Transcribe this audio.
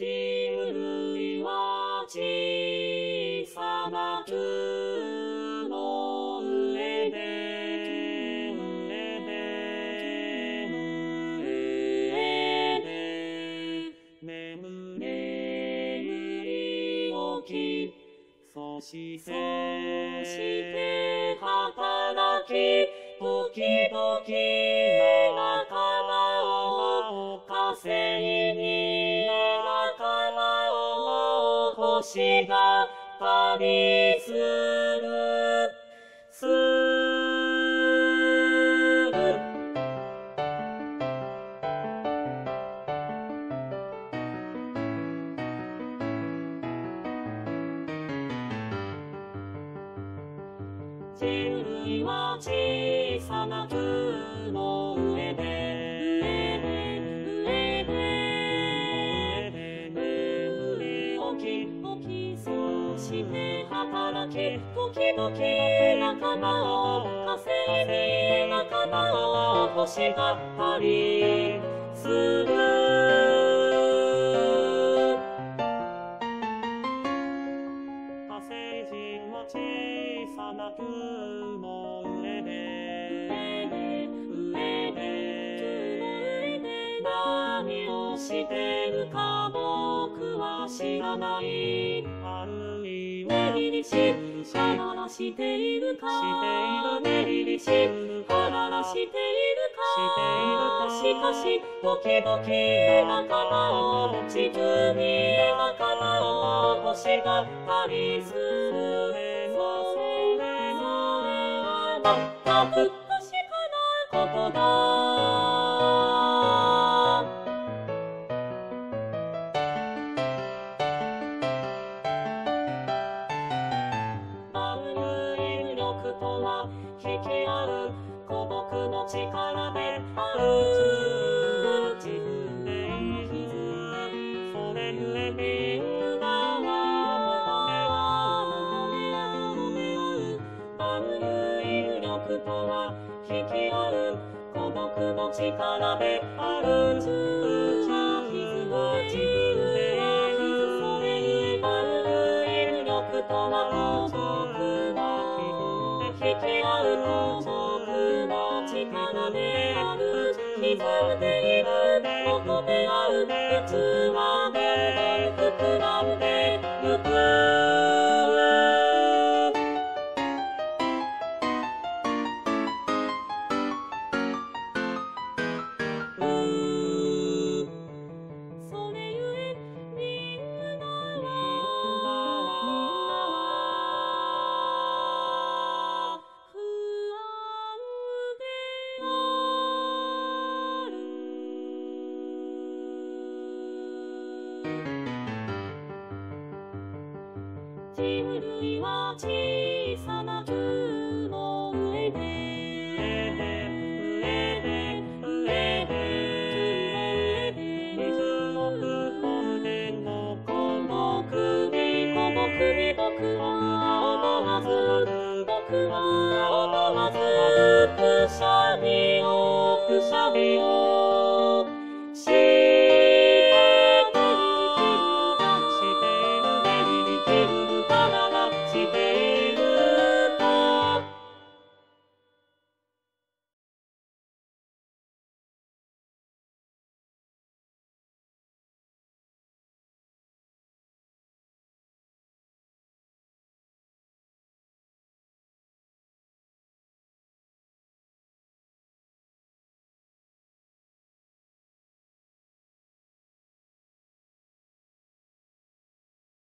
人類は小さな雲の上で上で眠り起きそしてそして働き時々仲間を稼いにを欲しがったりする。する。人類は小さな雲して働き時々仲間を稼いで仲間を欲しがったりする。火星人は小さな雲の上で上で何をしてるかも僕は知らない。あるいは練りし話しているか。練りし話しているか。しかし時々仲間を自分に仲間を欲しがったりする。それは全く確かなことだとは引き合う孤独の力である自分で生きるそれゆえみんな？はある引力とは引き合う孤独の力である自分で生きるそれゆえある引力とはの力である。刻んでいる。求め合う器で膨らんでゆく君は小さな球の上で僕は思わず僕は思わずくしゃみをくしゃみを